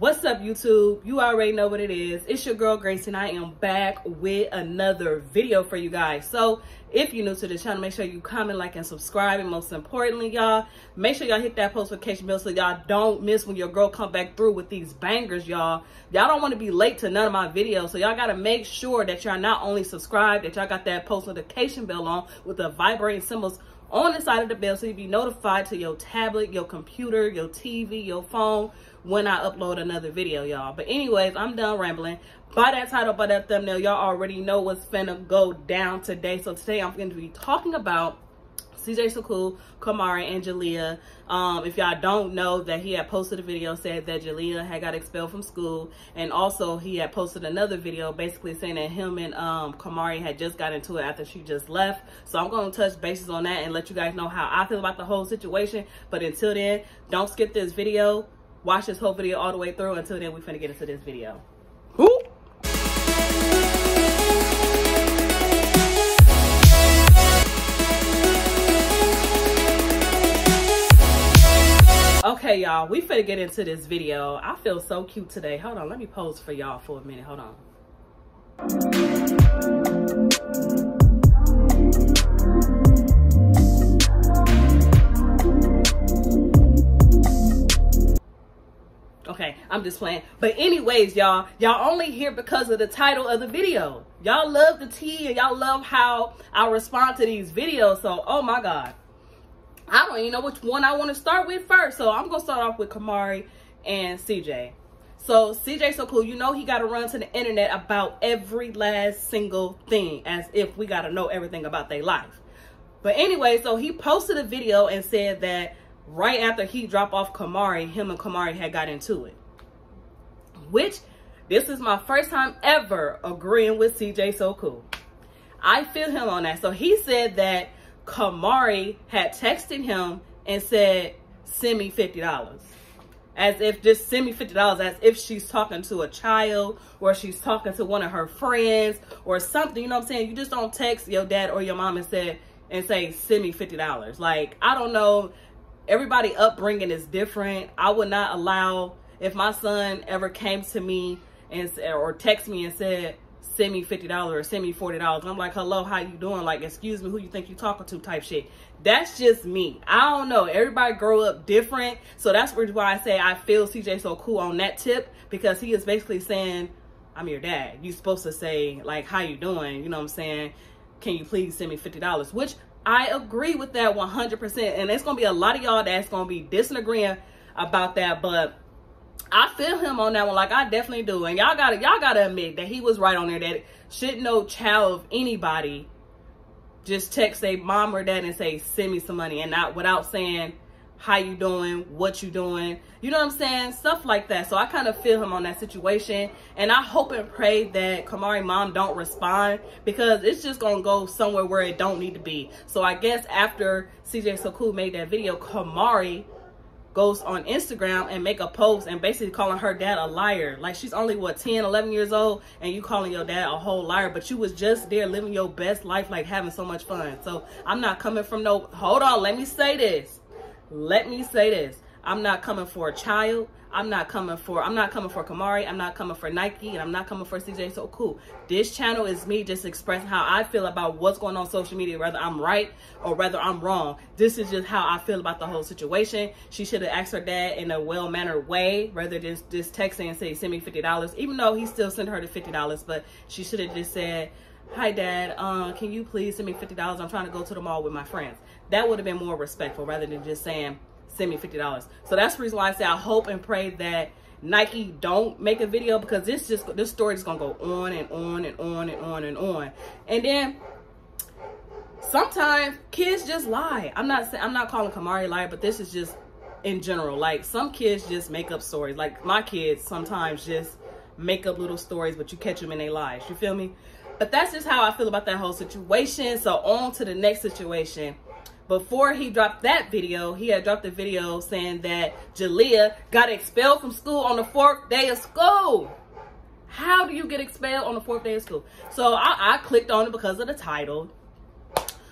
What's up, YouTube? You already know what it is. It's your girl, Grace, and I am back with another video for you guys. So, if you're new to the channel, make sure you comment, like, and subscribe. And most importantly, y'all, make sure y'all hit that post notification bell so y'all don't miss when your girl come back through with these bangers, y'all. Y'all don't want to be late to none of my videos. So, y'all got to make sure that y'all not only subscribe, that y'all got that post notification bell on with the vibrating symbols on the side of the bell so you be notified to your tablet, your computer, your TV, your phone when I upload another video, y'all. But anyways, I'm done rambling. By that title, by that thumbnail, y'all already know what's finna go down today. So today I'm going to be talking about CJ So Cool, Kamari, and Jaliyah. Um, if y'all don't know that he had posted a video said that Jaliyah had got expelled from school. And also he had posted another video basically saying that him and um, Kamari had just got into it after she just left. So I'm going to touch bases on that and let you guys know how I feel about the whole situation. But until then, don't skip this video. Watch this whole video all the way through. Until then, we're finna get into this video. Okay, y'all, we finna get into this video. I feel so cute today. Hold on, let me pose for y'all for a minute. Hold on. Okay, I'm just playing. But anyways, y'all, y'all only here because of the title of the video. Y'all love the tea and y'all love how I respond to these videos. So, oh my God. I don't even know which one I want to start with first. So I'm going to start off with Kamari and CJ. So CJ so cool. You know he got to run to the internet about every last single thing as if we got to know everything about their life. But anyway, so he posted a video and said that right after he dropped off Kamari, him and Kamari had got into it. Which this is my first time ever agreeing with CJ so cool. I feel him on that. So he said that Kamari had texted him and said, send me $50. As if just send me $50 as if she's talking to a child or she's talking to one of her friends or something. You know what I'm saying? You just don't text your dad or your mom and say, and say, send me $50. Like, I don't know. Everybody upbringing is different. I would not allow, if my son ever came to me and or text me and said, send me $50 or send me $40. I'm like, hello, how you doing? Like, excuse me, who you think you talking to type shit. That's just me. I don't know. Everybody grow up different. So that's why I say I feel CJ so cool on that tip because he is basically saying, I'm your dad. You supposed to say, like, how you doing? You know what I'm saying? Can you please send me $50? Which I agree with that 100%. And it's going to be a lot of y'all that's going to be disagreeing about that. But I feel him on that one. Like I definitely do. And y'all gotta y'all gotta admit that he was right on there that should no child of anybody just text a mom or dad and say, send me some money and not without saying how you doing, what you doing, you know what I'm saying? Stuff like that. So I kind of feel him on that situation. And I hope and pray that Kamari mom don't respond because it's just to go somewhere where it don't need to be. So I guess after CJ So Cool made that video, Kamari goes on Instagram and make a post and basically calling her dad a liar. Like she's only what 10, 11 years old and you calling your dad a whole liar, but you was just there living your best life like having so much fun. So I'm not coming from no Hold on, let me say this. Let me say this. I'm not coming for a child. I'm not coming for I'm not coming for Kamari. I'm not coming for Nike, and I'm not coming for CJ. So cool. This channel is me just expressing how I feel about what's going on social media, whether I'm right or whether I'm wrong. This is just how I feel about the whole situation. She should have asked her dad in a well mannered way, rather than just texting and say send me fifty dollars. Even though he still sent her the fifty dollars, but she should have just said. Hi dad, uh, can you please send me $50? I'm trying to go to the mall with my friends. That would have been more respectful rather than just saying, send me $50. So that's the reason why I say I hope and pray that Nike don't make a video because this just this story is gonna go on and on and on and on and on. And then sometimes kids just lie. I'm not saying I'm not calling Kamari lie, but this is just in general. Like some kids just make up stories. Like my kids sometimes just make up little stories, but you catch them in their lies. You feel me? But that's just how I feel about that whole situation. So on to the next situation before he dropped that video, he had dropped a video saying that Jaliyah got expelled from school on the fourth day of school. How do you get expelled on the fourth day of school? So I, I clicked on it because of the title.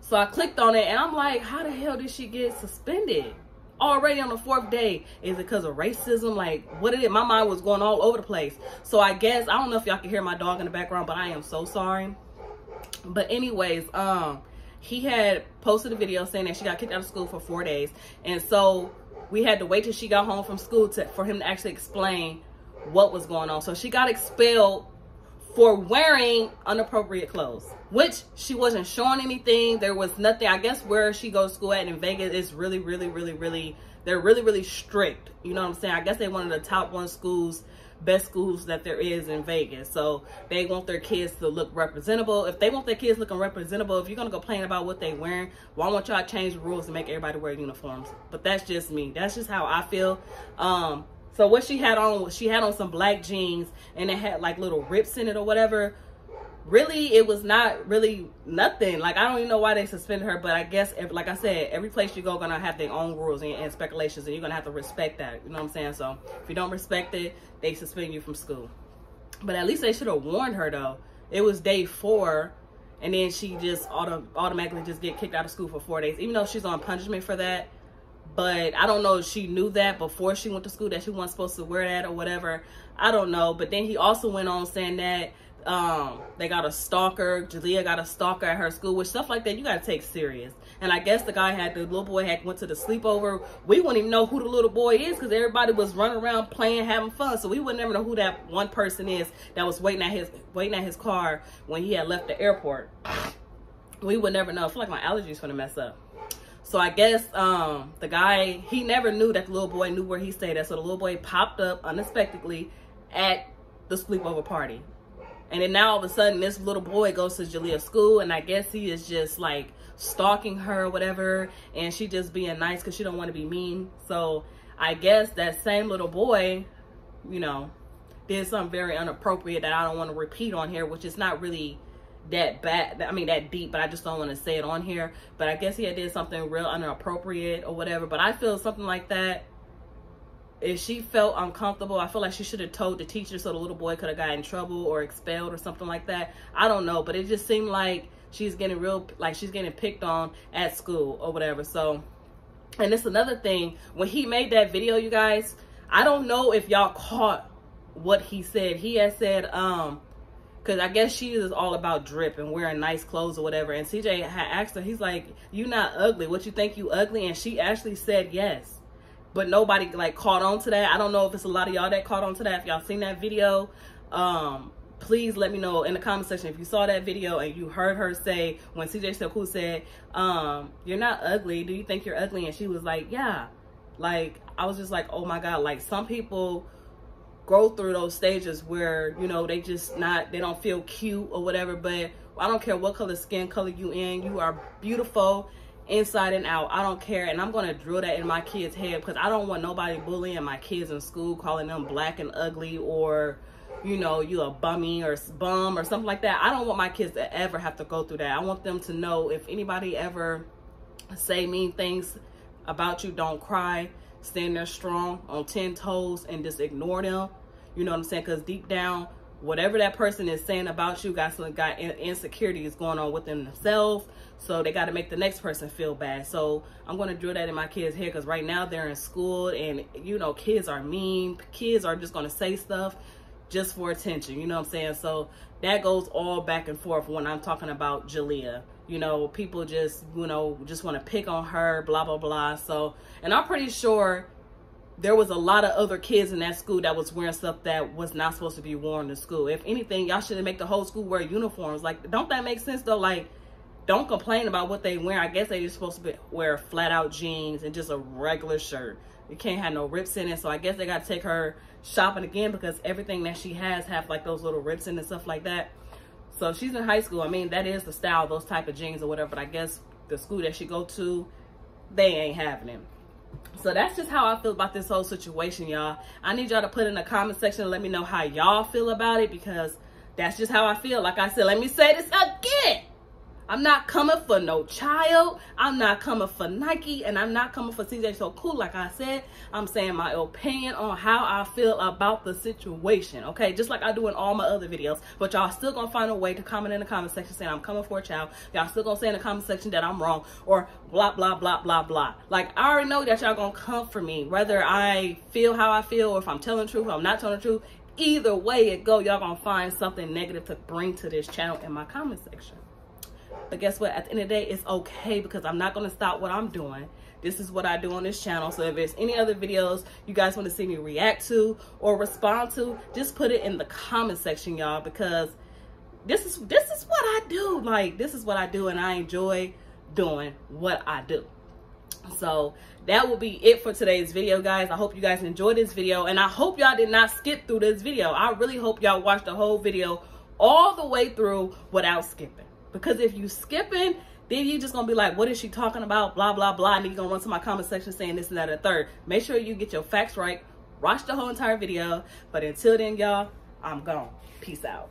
So I clicked on it and I'm like, how the hell did she get suspended? already on the fourth day. Is it because of racism? Like, what it? My mind was going all over the place. So I guess, I don't know if y'all can hear my dog in the background, but I am so sorry. But anyways, um, he had posted a video saying that she got kicked out of school for four days. And so we had to wait till she got home from school to, for him to actually explain what was going on. So she got expelled for wearing inappropriate clothes, which she wasn't showing anything. There was nothing. I guess where she goes to school at in Vegas is really, really, really, really, they're really, really strict. You know what I'm saying? I guess they one of the top one schools, best schools that there is in Vegas. So they want their kids to look representable. If they want their kids looking representable, if you're to complain about what they wearing, why won't y'all change the rules and make everybody wear uniforms? But that's just me. That's just how I feel. Um, so what she had on, she had on some black jeans and it had like little rips in it or whatever. Really, it was not really nothing. Like, I don't even know why they suspended her, but I guess, if, like I said, every place you go gonna have their own rules and, and speculations and you're gonna have to respect that. You know what I'm saying? So if you don't respect it, they suspend you from school. But at least they should have warned her though. It was day four and then she just auto automatically just get kicked out of school for four days, even though she's on punishment for that but I don't know if she knew that before she went to school that she wasn't supposed to wear that or whatever. I don't know. But then he also went on saying that um, they got a stalker. Jaliyah got a stalker at her school, which stuff like that you got to take serious. And I guess the guy had the little boy had went to the sleepover. We wouldn't even know who the little boy is because everybody was running around playing, having fun. So we would never know who that one person is that was waiting at his waiting at his car when he had left the airport. We would never know. I feel like my allergies gonna mess up. So I guess um, the guy, he never knew that the little boy knew where he stayed at. So the little boy popped up unexpectedly at the sleepover party. And then now all of a sudden, this little boy goes to Jaliyah's school, and I guess he is just like stalking her or whatever, and she just being nice because she don't want to be mean. So I guess that same little boy, you know, did something very inappropriate that I don't want to repeat on here, which is not really that bad i mean that deep but i just don't want to say it on here. But i guess he did something real inappropriate or whatever. But i feel something like that if she felt uncomfortable i feel like she should have told the teacher so the little boy could have got in trouble or expelled or something like that i don't know but it just seemed like she's getting real like she's getting picked on at school or whatever so and it's another thing when he made that video you guys i don't know if y'all caught what he said he had said um because I guess she is all about drip and wearing nice clothes or whatever. And CJ had asked her, he's like, "You not ugly? What you think you ugly?" And she actually said yes, but nobody like caught on to that. I don't know if it's a lot of y'all that caught on to that. If y'all seen that video, um, please let me know in the comment section if you saw that video and you heard her say when CJ So Cool said, um, "You're not ugly. Do you think you're ugly?" And she was like, "Yeah." Like I was just like, "Oh my god!" Like some people go through those stages where you know they just not they don't feel cute or whatever but i don't care what color skin color you in you are beautiful inside and out. I don't care. And i'm going to drill that in my kids head because i don't want nobody bullying my kids in school calling them black and ugly or you know you a bummy or bum or something like that. I don't want my kids to ever have to go through that. I want them to know if anybody ever say mean things about you don't cry. Stand there strong on 10 toes and just ignore them. You know what I'm saying? Because deep down, whatever that person is saying about you got some got insecurities going on within themselves. So they got to make the next person feel bad. So i'm going to drill that in my kids head because right now they're in school and you know kids are mean. Kids are just going to say stuff just for attention you know what i'm saying? So that goes all back and forth when i'm talking about Jaliyah. You know people just you know just want to pick on her blah blah blah. So and i'm pretty sure there was a lot of other kids in that school that was wearing stuff that was not supposed to be worn to school. If anything, y'all should make the whole school wear uniforms. Like, don't that make sense though? Like, don't complain about what they wear. I guess they are supposed to be, wear flat out jeans and just a regular shirt. You can't have no rips in it. So I guess they got to take her shopping again because everything that she has have like those little rips in and stuff like that. So she's in high school. I mean, that is the style, those type of jeans or whatever. But I guess the school that she go to, they ain't having them. So that's just how I feel about this whole situation, y'all. I need y'all to put in the comment section and let me know how y'all feel about it because that's just how I feel. Like I said, let me say this again. I'm not coming for no child. I'm not coming for Nike and I'm not coming for CJ So Cool. Like I said, I'm saying my opinion on how I feel about the situation. Okay, just like I do in all my other videos. But y'all still gonna find a way to comment in the comment section saying I'm coming for a child. Y'all still gonna say in the comment section that I'm wrong or blah blah blah blah blah. Like I already know that y'all gonna come for me, whether I feel how I feel or if I'm telling the truth, or I'm not telling the truth. Either way it go, y'all gonna find something negative to bring to this channel in my comment section. But guess what? At the end of the day, it's okay because I'm not going to stop what I'm doing. This is what I do on this channel. So if there's any other videos you guys want to see me react to or respond to, just put it in the comment section, y'all, because this is this is what I do. Like this is what I do and I enjoy doing what I do. So that will be it for today's video, guys. I hope you guys enjoyed this video and I hope y'all did not skip through this video. I really hope y'all watched the whole video all the way through without skipping. Because if you skipping, then you just gonna be like, what is she talking about? Blah, blah, blah. And you're gonna run to my comment section saying this and that and third. Make sure you get your facts right. Watch the whole entire video. But until then, y'all, I'm gone. Peace out.